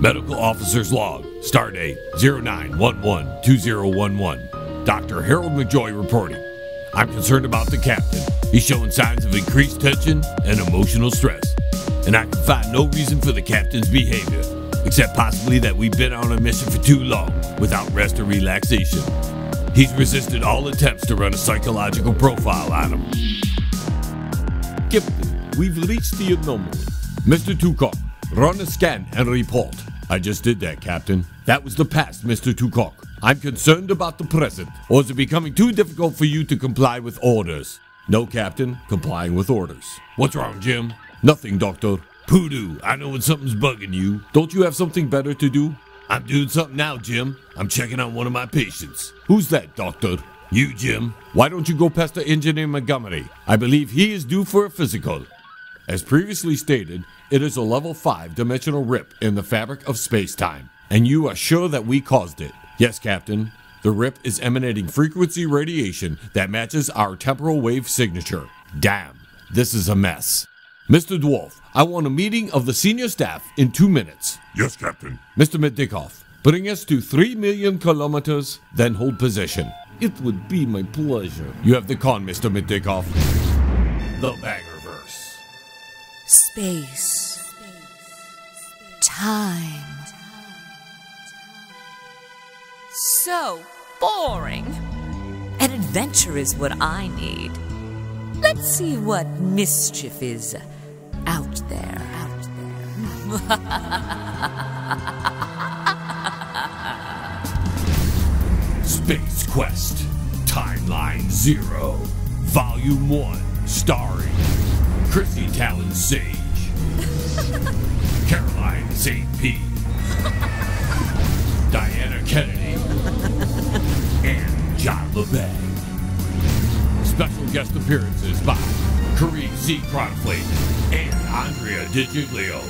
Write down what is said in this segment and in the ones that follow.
Medical Officer's Log, Stardate 09112011. Dr. Harold McJoy reporting. I'm concerned about the captain. He's showing signs of increased tension and emotional stress. And I can find no reason for the captain's behavior, except possibly that we've been on a mission for too long without rest or relaxation. He's resisted all attempts to run a psychological profile on him. Captain, we've reached the anomaly. Mr. Tukok, run a scan and report. I just did that, Captain. That was the past, Mr. Tukok. I'm concerned about the present. Or is it becoming too difficult for you to comply with orders? No, Captain. Complying with orders. What's wrong, Jim? Nothing, Doctor. Poodoo, I know when something's bugging you. Don't you have something better to do? I'm doing something now, Jim. I'm checking on one of my patients. Who's that, Doctor? You, Jim. Why don't you go pester Engineer Montgomery? I believe he is due for a physical. As previously stated, it is a level 5 dimensional rip in the fabric of space-time, and you are sure that we caused it. Yes, Captain. The rip is emanating frequency radiation that matches our temporal wave signature. Damn, this is a mess. Mr. Dwarf, I want a meeting of the senior staff in two minutes. Yes, Captain. Mr. Medikoff, bring us to 3 million kilometers, then hold position. It would be my pleasure. You have the con, Mr. Medikoff. The Bangerverse. Space. Time. So boring. An adventure is what I need. Let's see what mischief is out there, out there. Space Quest, Timeline Zero, Volume 1, starring Chrisi Talyn Saje, Caroline St. P, Diana Kennedy, and John LeBang. Special guest appearances by Karim C. Kronfli and Andrea DiGiglio.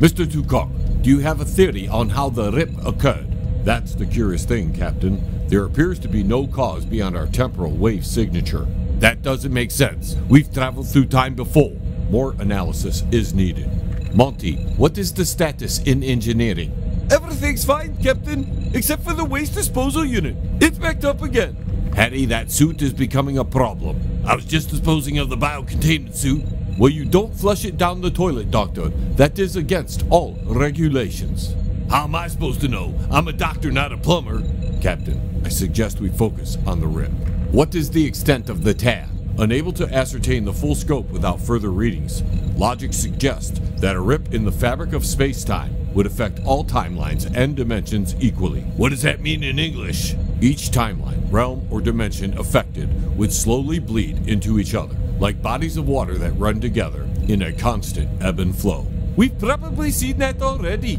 Mr. Tukok, do you have a theory on how the rip occurred? That's the curious thing, Captain. There appears to be no cause beyond our temporal wave signature. That doesn't make sense. We've traveled through time before. More analysis is needed. Monty, what is the status in engineering? Everything's fine, Captain, except for the waste disposal unit. It's backed up again. Hattie, that suit is becoming a problem. I was just disposing of the biocontainment suit. Well, you don't flush it down the toilet, Doctor. That is against all regulations. How am I supposed to know? I'm a doctor, not a plumber. Captain, I suggest we focus on the rip. What is the extent of the tear? Unable to ascertain the full scope without further readings, logic suggests that a rip in the fabric of space-time would affect all timelines and dimensions equally. What does that mean in English? Each timeline, realm, or dimension affected would slowly bleed into each other, like bodies of water that run together in a constant ebb and flow. We've probably seen that already.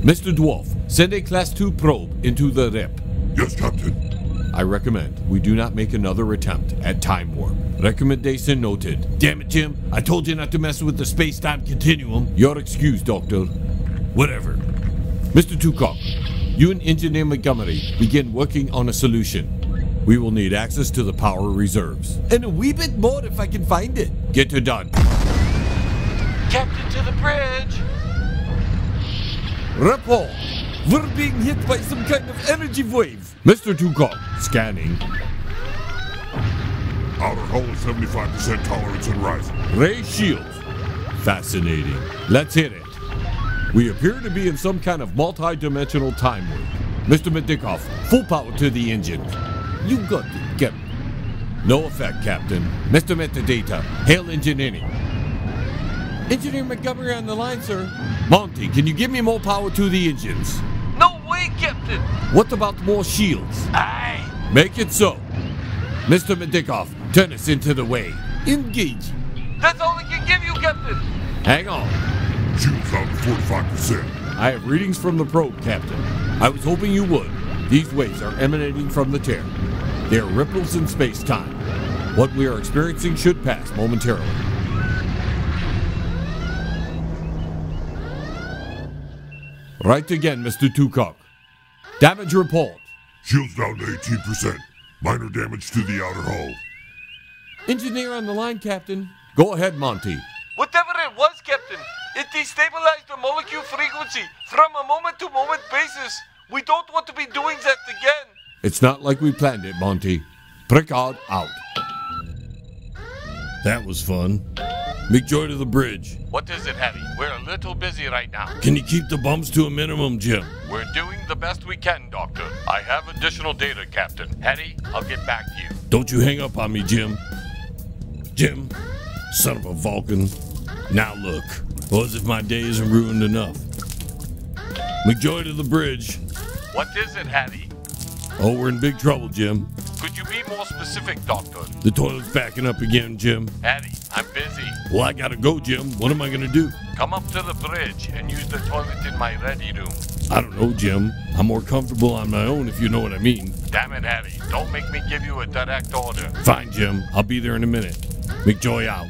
Mr. Dwarf, send a Class 2 probe into the rip. Yes, Captain. I recommend we do not make another attempt at time warp. Recommendation noted. Damn it, Jim. I told you not to mess with the space-time continuum. Your excuse, Doctor. Whatever. Mr. Tukok, you and Engineer Montgomery begin working on a solution. We will need access to the power reserves. And a wee bit more if I can find it. Get her done. Captain to the bridge! Report. We're being hit by some kind of energy wave. Mr. Tukok, scanning. Outer hull is 75% tolerance and rising. Ray shield. Fascinating. Let's hit it. We appear to be in some kind of multi-dimensional time loop. Mr. Medikoff, full power to the engine. You got it, Captain. No effect, Captain. Mr. Metadata, hail engine engineering. Engineer Montgomery on the line, sir. Monty, can you give me more power to the engines? No way, Captain! What about more shields? Aye! Make it so. Mr. Medikoff, turn us into the way. Engage. That's all we can give you, Captain! Hang on. Shields down to 45%. I have readings from the probe, Captain. I was hoping you would. These waves are emanating from the tear. They are ripples in space-time. What we are experiencing should pass momentarily. Right again, Mr. Tukok. Damage report. Shields down to 18%. Minor damage to the outer hull. Engineer on the line, Captain. Go ahead, Monty. Whatever it was, Captain, It destabilized the molecule frequency from a moment to moment basis. We don't want to be doing that again. It's not like we planned it, Monty. Picard out. That was fun. McJoy to the bridge. What is it, Hattie? We're a little busy right now. Can you keep the bumps to a minimum, Jim? We're doing the best we can, Doctor. I have additional data, Captain. Hattie, I'll get back to you. Don't you hang up on me, Jim. Jim, son of a Vulcan. Now look, well, as if my day isn't ruined enough. McJoy to the bridge. What is it, Hattie? Oh, we're in big trouble, Jim. Could you be more specific, Doctor? The toilet's backing up again, Jim. Hattie. Well, I gotta go, Jim. What am I gonna do? Come up to the bridge and use the toilet in my ready room. I don't know, Jim. I'm more comfortable on my own, if you know what I mean. Damn it, Hattie. Don't make me give you a direct order. Fine, Jim. I'll be there in a minute. McJoy out.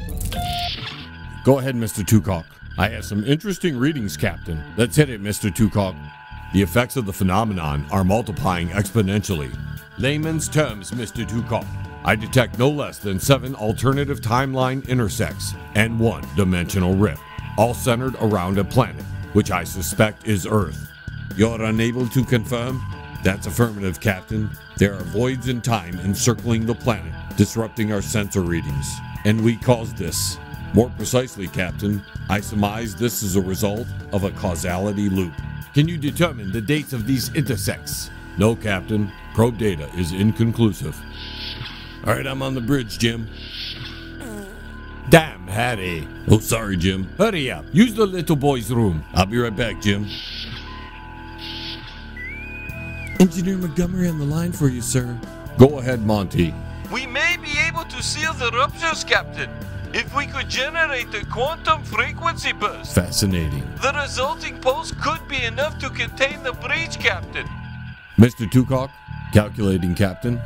Go ahead, Mr. Tucock. I have some interesting readings, Captain. Let's hit it, Mr. Tucock. The effects of the phenomenon are multiplying exponentially. Layman's terms, Mr. Tucock. I detect no less than seven alternative timeline intersects and one dimensional rip, all centered around a planet, which I suspect is Earth. You're unable to confirm? That's affirmative, Captain. There are voids in time encircling the planet, disrupting our sensor readings. And we caused this. More precisely, Captain, I surmise this is a result of a causality loop. Can you determine the dates of these intersects? No, Captain. Probe data is inconclusive. All right, I'm on the bridge, Jim. Damn, Hattie. Oh, sorry, Jim. Hurry up. Use the little boy's room. I'll be right back, Jim. Engineer Montgomery on the line for you, sir. Go ahead, Monty. We may be able to seal the ruptures, Captain, if we could generate a quantum frequency burst. Fascinating. The resulting pulse could be enough to contain the breach, Captain. Mr. Tucock, calculating, Captain.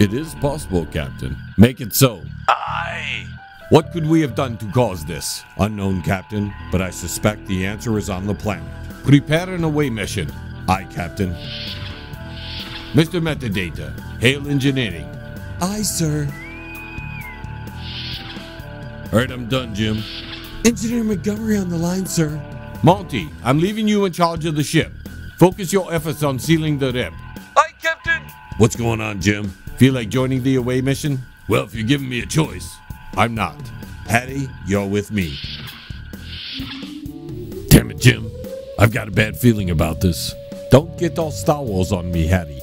It is possible, Captain. Make it so. Aye. What could we have done to cause this? Unknown, Captain, but I suspect the answer is on the planet. Prepare an away mission. Aye, Captain. Mr. Metadata, Hail Engineering. Aye, sir. All right, I'm done, Jim. Engineer Montgomery on the line, sir. Monty, I'm leaving you in charge of the ship. Focus your efforts on sealing the rip. Aye, Captain. What's going on, Jim? Feel like joining the away mission? Well, if you're giving me a choice. I'm not. Hattie, you're with me. Damn it, Jim. I've got a bad feeling about this. Don't get all Star Wars on me, Hattie.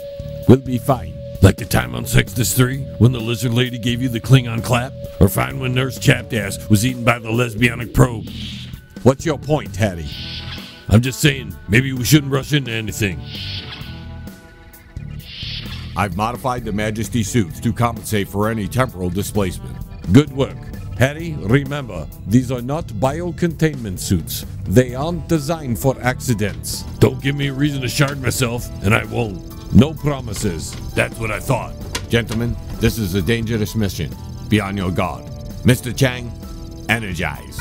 We'll be fine. Like the time on Sextus 3 when the lizard lady gave you the Klingon clap? Or fine when Nurse Chaptass was eaten by the lesbianic probe? What's your point, Hattie? I'm just saying, maybe we shouldn't rush into anything. I've modified the Majesty suits to compensate for any temporal displacement. Good work. Harry, remember, these are not biocontainment suits. They aren't designed for accidents. Don't give me a reason to shard myself, and I won't. No promises. That's what I thought. Gentlemen, this is a dangerous mission. Be on your guard. Mr. Chang, energize.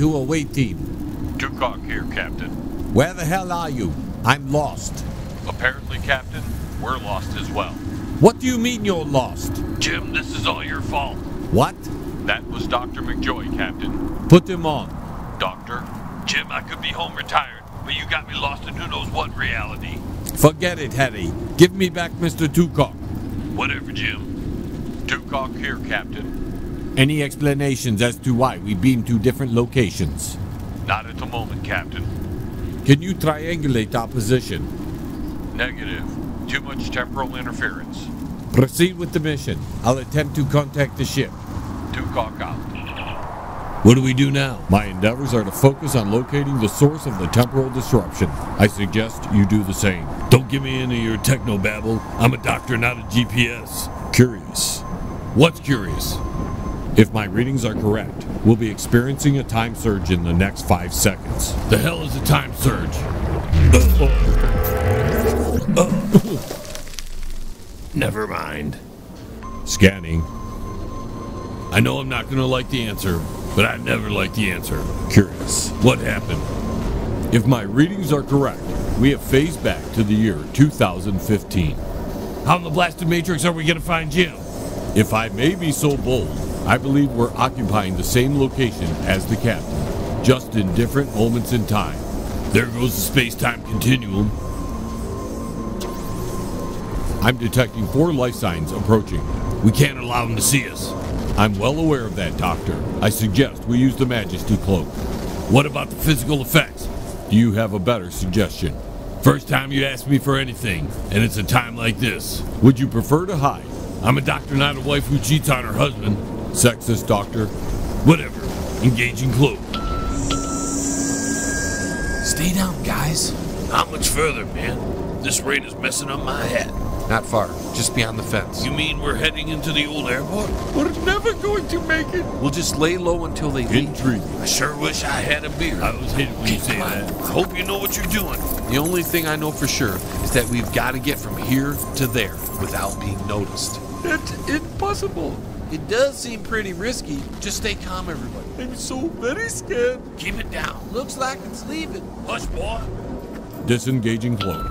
To away oh team. Tucock here, Captain. Where the hell are you? I'm lost. Apparently, Captain, we're lost as well. What do you mean you're lost? Jim, this is all your fault. What? That was Dr. McJoy, Captain. Put him on. Doctor, Jim, I could be home retired, but you got me lost in who knows what reality. Forget it, Hattie. Give me back Mr. Tucock. Whatever, Jim. Tucock here, Captain. Any explanations as to why we beamed to different locations? Not at the moment, Captain. Can you triangulate our position? Negative. Too much temporal interference. Proceed with the mission. I'll attempt to contact the ship. Tucock out. What do we do now? My endeavors are to focus on locating the source of the temporal disruption. I suggest you do the same. Don't give me any of your techno babble. I'm a doctor, not a GPS. Curious. What's curious? If my readings are correct, we'll be experiencing a time surge in the next five seconds. The hell is a time surge? Never mind. Scanning. I know I'm not gonna like the answer, but I never like the answer. Curious. What happened? If my readings are correct, we have phased back to the year 2015. How in the blasted matrix are we gonna find Jim? If I may be so bold, I believe we're occupying the same location as the captain, just in different moments in time. There goes the space-time continuum. I'm detecting four life signs approaching. We can't allow them to see us. I'm well aware of that, Doctor. I suggest we use the Majesty cloak. What about the physical effects? Do you have a better suggestion? First time you ask me for anything, and it's a time like this. Would you prefer to hide? I'm a doctor, not a wife who cheats on her husband. Sexist, Doctor? Whatever. Engaging cloak. Stay down, guys. Not much further, man. This rain is messing up my hat. Not far, just beyond the fence. You mean we're heading into the old airport? We're never going to make it. We'll just lay low until they leave. Intriguing. I sure wish I had a beer. I was hating when you say that. I hope you know what you're doing. The only thing I know for sure is that we've got to get from here to there without being noticed. It's impossible. It does seem pretty risky. Just stay calm, everybody. I'm so very scared. Keep it down. Looks like it's leaving. Hush, boy. Disengaging cloak.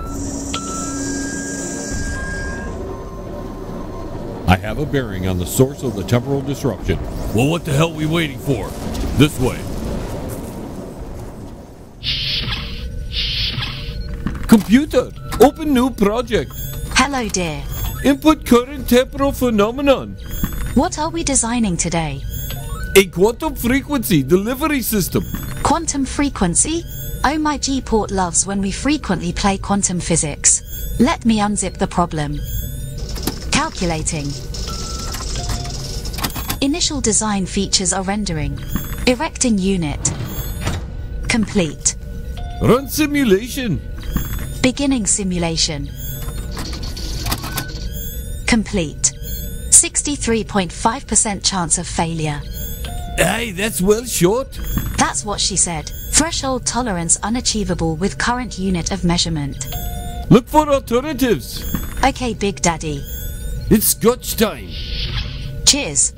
I have a bearing on the source of the temporal disruption. Well, what the hell are we waiting for? This way. Computer, open new project. Hello, dear. Input current temporal phenomenon. What are we designing today? A quantum frequency delivery system. Quantum frequency? Oh, my G port loves when we frequently play quantum physics. Let me unzip the problem. Calculating. Initial design features are rendering. Erecting unit. Complete. Run simulation. Beginning simulation. Complete. 63.5% chance of failure. Hey, that's well short. That's what she said. Threshold tolerance unachievable with current unit of measurement. Look for alternatives. Okay, Big Daddy. It's scotch time. Cheers.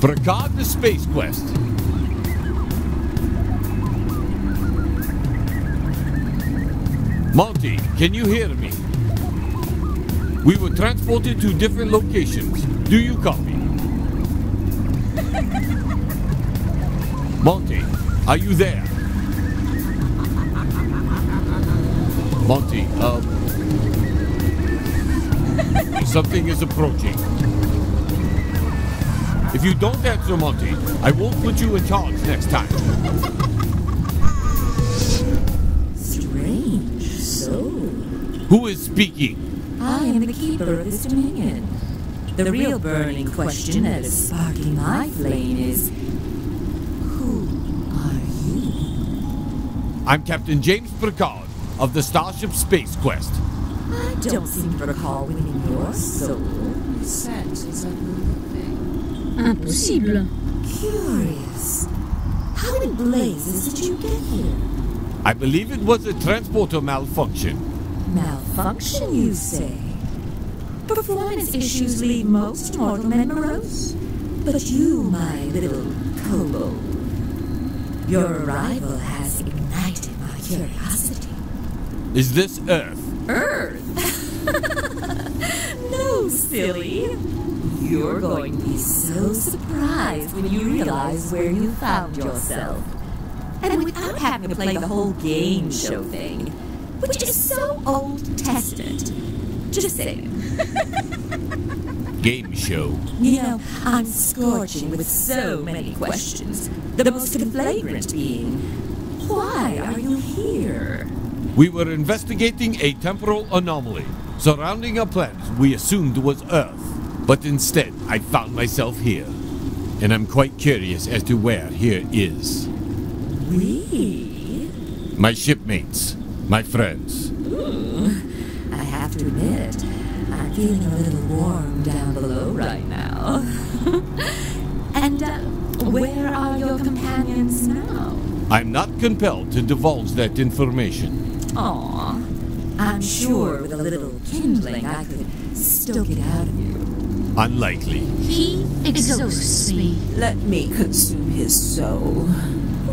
Precog the Space Quest. Monty, can you hear me? We were transported to different locations. Do you copy? Monty, are you there? Monty, um... Something is approaching. If you don't answer, Monty, I won't put you in charge next time. Who is speaking? I am the keeper of this dominion. The real burning question that is sparking my flame is Who are you? I'm Captain James Picard of the Starship Space Quest. I don't seem to recall winning your soul. Impossible. Curious. How in blazes did you get here? I believe it was a transporter malfunction. Malfunction, you say? Performance issues leave most mortal men morose. But you, my little kobold, your arrival has ignited my curiosity. Is this Earth? Earth? no, silly. You're going to be so surprised when you realize where you found yourself. And without having to play the whole game show thing, which is so Old Testament. Just saying. Game show. You know, I'm scorching with so many questions. The most flagrant being, why are you here? We were investigating a temporal anomaly surrounding a planet we assumed was Earth. But instead, I found myself here. And I'm quite curious as to where here is. We? My shipmates, my friends. I have to admit, I'm feeling a little warm down below right now. and uh, where are your companions now? I'm not compelled to divulge that information. Aw, I'm sure with a little kindling I could stoke it out of you. Unlikely. He exhausts me. Let me consume his soul.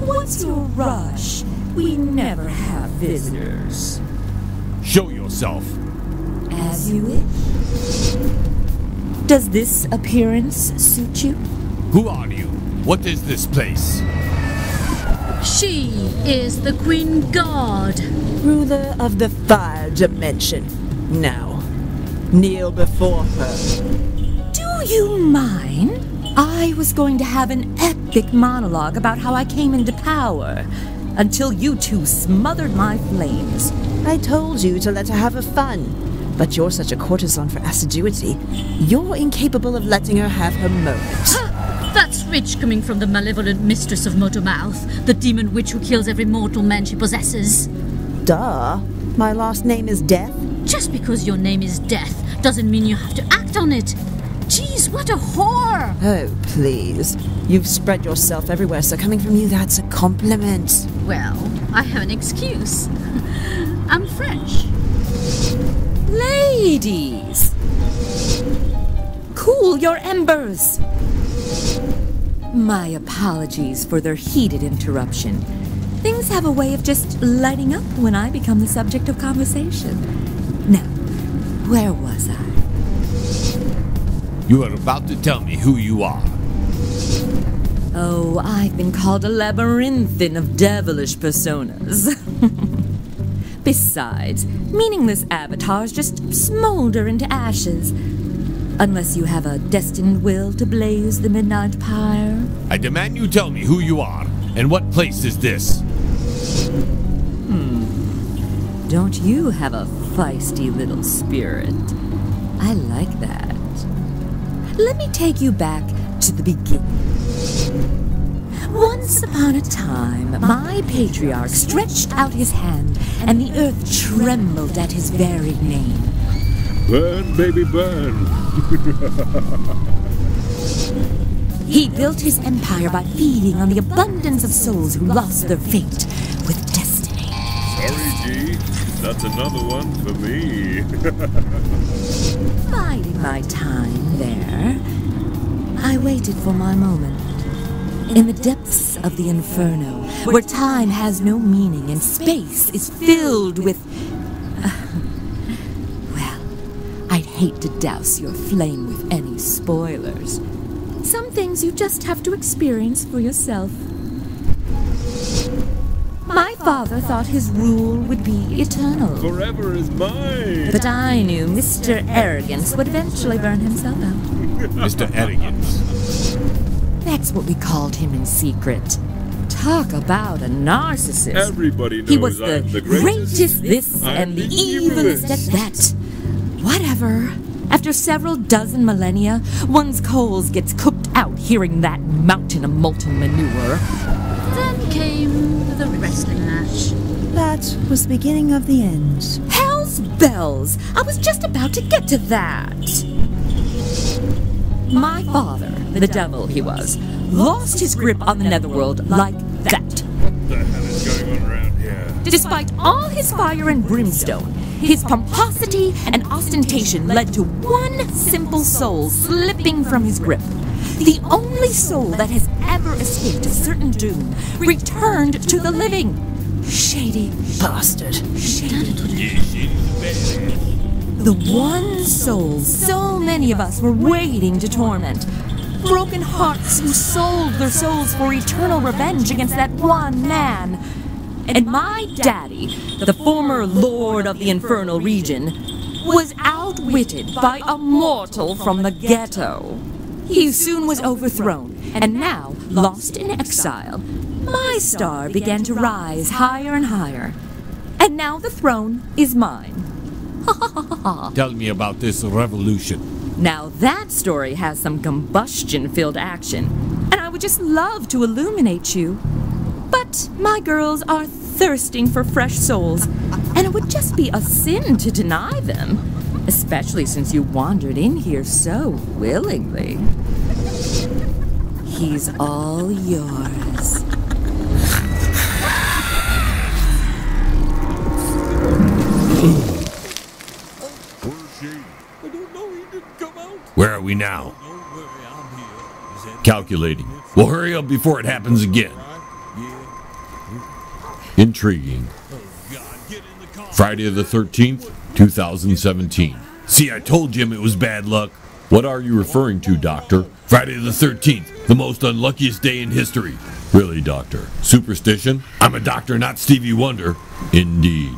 What's your rush? We never have visitors. Show yourself. As you wish. Does this appearance suit you? Who are you? What is this place? She is the Queen God. Ruler of the fire dimension. Now, kneel before her. Do you mind? I was going to have an epic monologue about how I came into power until you two smothered my flames. I told you to let her have her fun. But you're such a courtesan for assiduity. You're incapable of letting her have her moment. That's rich coming from the malevolent mistress of Motormouth, the demon witch who kills every mortal man she possesses. Duh. My last name is Death. Just because your name is Death doesn't mean you have to act on it. Jeez, what a whore! Oh, please. You've spread yourself everywhere, so coming from you, that's a compliment. Well, I have an excuse. I'm French. Ladies! Cool your embers! My apologies for their heated interruption. Things have a way of just lighting up when I become the subject of conversation. Now, where was I? You are about to tell me who you are. Oh, I've been called a labyrinthine of devilish personas. Besides, meaningless avatars just smolder into ashes. Unless you have a destined will to blaze the midnight pyre. I demand you tell me who you are and what place is this. Hmm. Don't you have a feisty little spirit? I like that. Let me take you back to the beginning. Once upon a time, my patriarch stretched out his hand, and the earth trembled at his very name. Burn, baby, burn. He built his empire by feeding on the abundance of souls who lost their fate with destiny. Sorry, G. That's another one for me. Biding my time there, I waited for my moment. In the depths of the inferno, where time has no meaning and space is filled with. well, I'd hate to douse your flame with any spoilers. Some things you just have to experience for yourself. My father thought his rule would be eternal. Forever is mine. But I knew Mr. Arrogance would eventually burn himself out. Mr. Arrogance. That's what we called him in secret. Talk about a narcissist. Everybody he knows was the, I'm the greatest. greatest this I'm and the the evilest at that. Whatever. After several dozen millennia, one's coals gets cooked out hearing that mountain of molten manure. Then came the wrestling match. That was the beginning of the end. Hell's bells! I was just about to get to that. My father, the devil he was, lost his grip on the netherworld like that. What the hell is going on around here? Despite all his fire and brimstone, his pomposity and ostentation led to one simple soul slipping from his grip. The only soul that has ever escaped a certain doom returned to the living. Shady Bastard. Shady. The one soul so many of us were waiting to torment. Broken hearts who sold their souls for eternal revenge against that one man. And my daddy, the former lord of the infernal region, was outwitted by a mortal from the ghetto. He soon was overthrown, and now, lost in exile, my star began to rise higher and higher. And now the throne is mine. Tell me about this revolution. Now that story has some combustion filled action, and I would just love to illuminate you. But my girls are thirsting for fresh souls, and it would just be a sin to deny them, especially since you wandered in here so willingly. He's all yours. Where are we now? Calculating. Well, hurry up before it happens again. Intriguing. Friday the 13th, 2017. See, I told Jim it was bad luck. What are you referring to, Doctor? Friday the 13th, the most unluckiest day in history. Really, Doctor? Superstition? I'm a doctor, not Stevie Wonder. Indeed.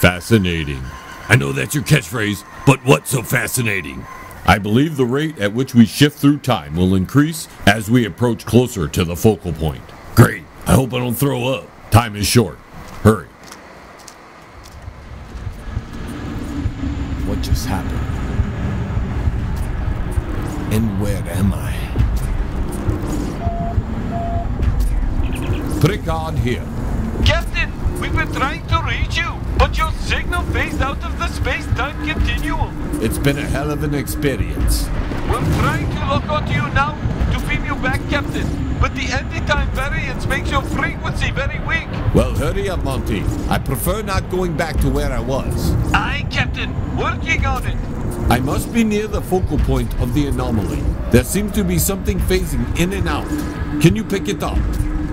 Fascinating. I know that's your catchphrase, but what's so fascinating? I believe the rate at which we shift through time will increase as we approach closer to the focal point. Great. I hope I don't throw up. Time is short. Hurry. What just happened? And where am I? Picard here. Captain, we've been trying to reach you, but your signal phased out of the space-time continuum. It's been a hell of an experience. We're trying to lock onto you now to beam you back, Captain, but the anti-time variance makes your frequency very weak. Well, hurry up, Monty. I prefer not going back to where I was. Aye, Captain, working on it. I must be near the focal point of the anomaly. There seems to be something phasing in and out. Can you pick it up?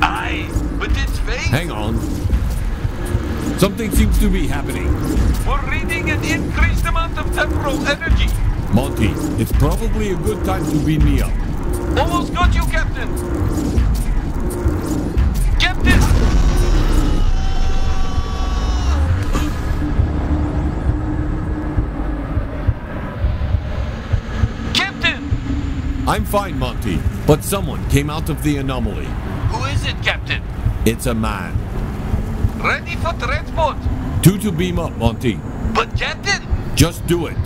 Aye, but it's phased. Hang on. Something seems to be happening. We're reading an increased amount of temporal energy. Monty, it's probably a good time to beam me up. Almost got you, Captain. Captain! Captain! I'm fine, Monty, but someone came out of the anomaly. Who is it, Captain? It's a man. Ready for transport. Two to beam up, Monty. But, Captain! Just do it.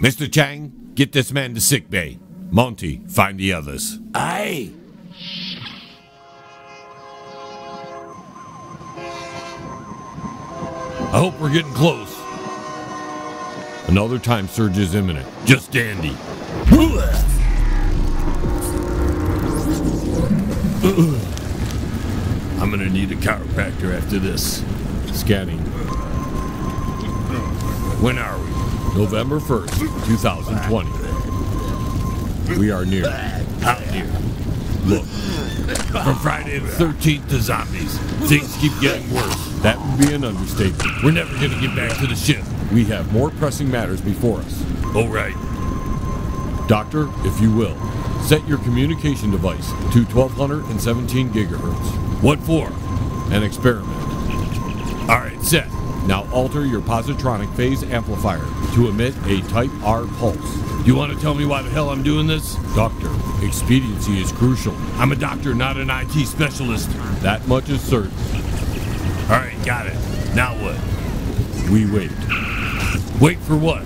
Mr. Chang, get this man to sick bay. Monty, find the others. Aye. I hope we're getting close. Another time surge is imminent. Just dandy. I'm gonna need a chiropractor after this. Scanning. When are we? November 1st, 2020. We are near. How near? Look. From Friday the 13th to zombies. Things keep getting worse. That would be an understatement. We're never gonna get back to the ship. We have more pressing matters before us. Oh, right. Doctor, if you will, set your communication device to 1217 gigahertz. What for? An experiment. All right, set. Now alter your positronic phase amplifier to emit a type R pulse. You want to tell me why the hell I'm doing this? Doctor, expediency is crucial. I'm a doctor, not an IT specialist. That much is certain. All right, got it. Now what? We wait. Wait for what?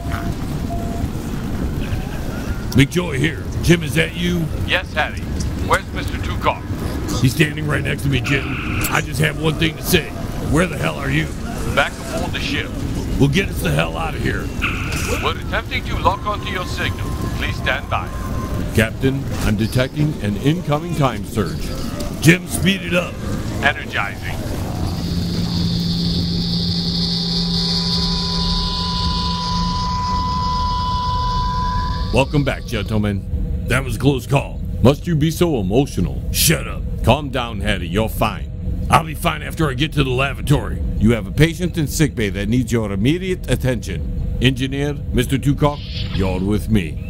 McJoy here. Jim, is that you? Yes, Hattie. Where's Mr. Tukok? He's standing right next to me, Jim. I just have one thing to say. Where the hell are you? Back aboard the ship. Well, get us the hell out of here. We're attempting to lock onto your signal. Please stand by. Captain, I'm detecting an incoming time surge. Jim, speed it up. Energizing. Welcome back, gentlemen. That was a close call. Must you be so emotional? Shut up. Calm down, Hattie. You're fine. I'll be fine after I get to the lavatory. You have a patient in sickbay that needs your immediate attention. Engineer, Mr. Tukok, you're with me.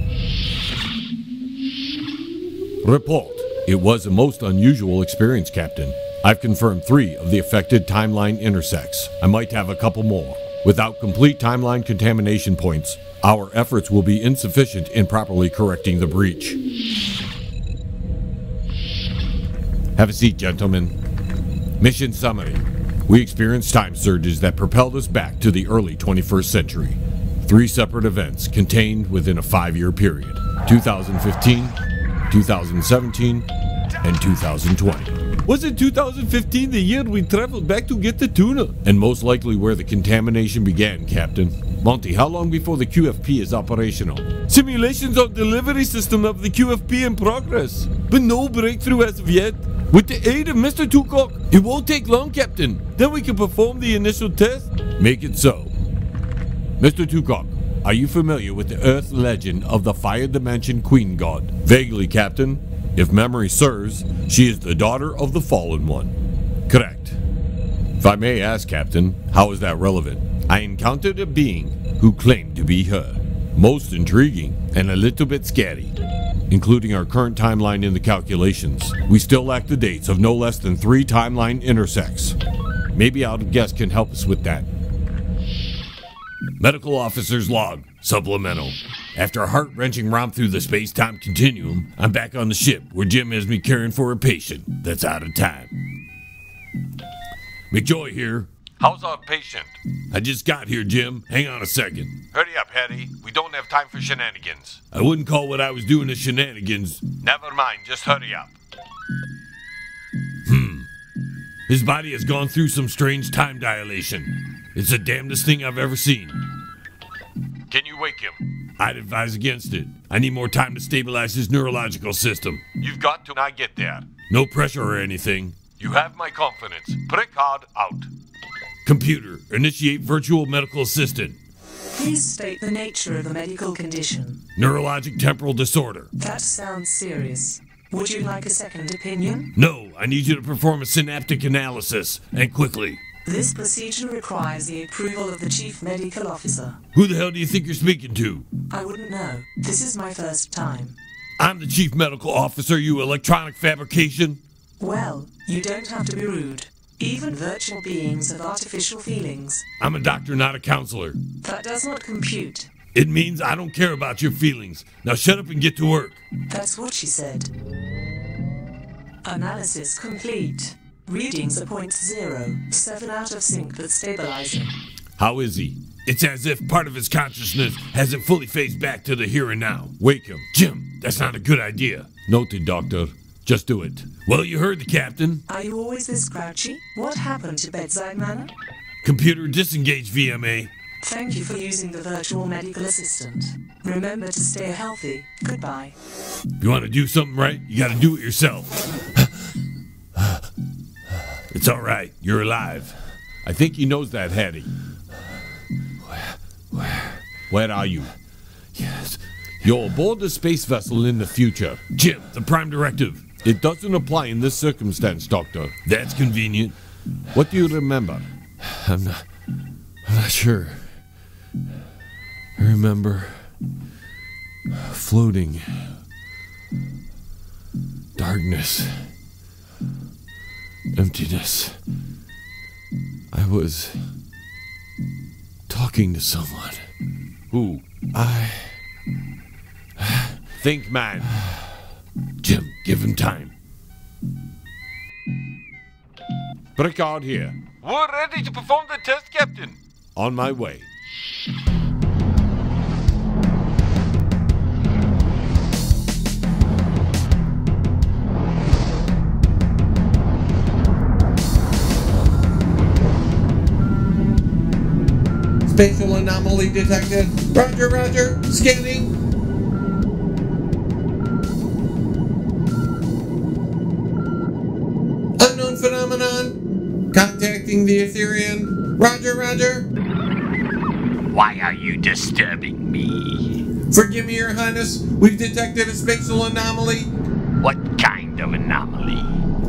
Report. It was a most unusual experience, Captain. I've confirmed three of the affected timeline intersects. I might have a couple more. Without complete timeline contamination points, our efforts will be insufficient in properly correcting the breach. Have a seat, gentlemen. Mission summary. We experienced time surges that propelled us back to the early 21st century. Three separate events contained within a five year period 2015, 2017, and 2020. Was it 2015 the year we traveled back to get the tuna? And most likely where the contamination began, Captain. Monty, how long before the QFP is operational? Simulations of delivery system of the QFP in progress, but no breakthrough as of yet. With the aid of Mr. Tukok, it won't take long, Captain. Then we can perform the initial test. Make it so. Mr. Tukok, are you familiar with the Earth legend of the Fire Dimension Queen God? Vaguely, Captain. If memory serves, she is the daughter of the Fallen One. Correct. If I may ask, Captain, how is that relevant? I encountered a being who claimed to be her. Most intriguing and a little bit scary. Including our current timeline in the calculations, we still lack the dates of no less than three timeline intersects. Maybe Out of guest can help us with that. Medical Officer's Log, Supplemental. After a heart wrenching romp through the space time continuum, I'm back on the ship where Jim has me caring for a patient that's out of time. McJoy here. How's our patient? I just got here, Jim. Hang on a second. Hurry up, Harry. We don't have time for shenanigans. I wouldn't call what I was doing a shenanigans. Never mind, just hurry up. Hmm. His body has gone through some strange time dilation. It's the damnedest thing I've ever seen. Can you wake him? I'd advise against it. I need more time to stabilize his neurological system. You've got to not get there. No pressure or anything. You have my confidence. Picard out. Computer, initiate virtual medical assistant. Please state the nature of the medical condition. Neurologic temporal disorder. That sounds serious. Would you like a second opinion? No, I need you to perform a synaptic analysis, and quickly. This procedure requires the approval of the Chief Medical Officer. Who the hell do you think you're speaking to? I wouldn't know. This is my first time. I'm the Chief Medical Officer, you electronic fabrication. Well, you don't have to be rude. Even virtual beings have artificial feelings. I'm a doctor, not a counselor. That does not compute. It means I don't care about your feelings. Now shut up and get to work. That's what she said. Analysis complete. Readings are point zero. Seven out of sync that's stabilizing. How is he? It's as if part of his consciousness hasn't fully phased back to the here and now. Wake him. Jim, that's not a good idea. Noted, Doctor. Just do it. Well, you heard the captain. Are you always this grouchy? What happened to bedside manner? Computer disengage VMA. Thank you for using the virtual medical assistant. Remember to stay healthy. Goodbye. If you want to do something right, you got to do it yourself. it's all right. You're alive. I think he knows that, Hattie. Where? Where? Where are you? Yes. You're aboard the space vessel in the future. Jim, the Prime Directive. It doesn't apply in this circumstance, Doctor. That's convenient. What do you remember? I'm not. I'm not sure. I remember floating. Darkness. Emptiness. I was talking to someone. Who? I. Think, man. Jim, give him time. Picard here. We're ready to perform the test, Captain. On my way. Spatial anomaly detected. Roger, roger. Scanning. The Etherean. Roger, roger. Why are you disturbing me? Forgive me, Your Highness. We've detected a spatial anomaly. What kind of anomaly?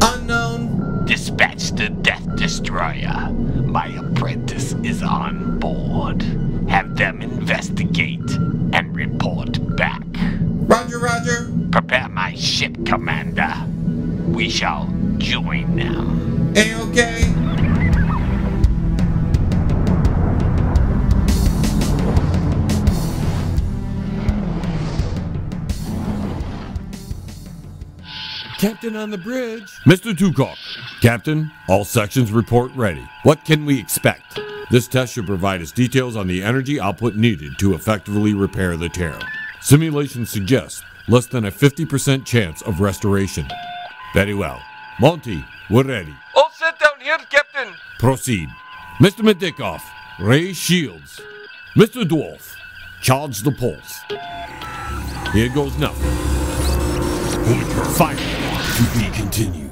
Unknown. Dispatch the Death Destroyer. My apprentice is on board. Have them investigate and report back. Roger, roger. Prepare my ship, Commander. We shall join them. A-okay. Captain on the bridge. Mr. Tukok. Captain, all sections report ready. What can we expect? This test should provide us details on the energy output needed to effectively repair the tear. Simulations suggest less than a 50% chance of restoration. Very well. Monty, we're ready. All set down here, Captain. Proceed. Mr. Medikoff, raise shields. Mr. Dwarf, charge the pulse. Here goes nothing. Fire. To be continued.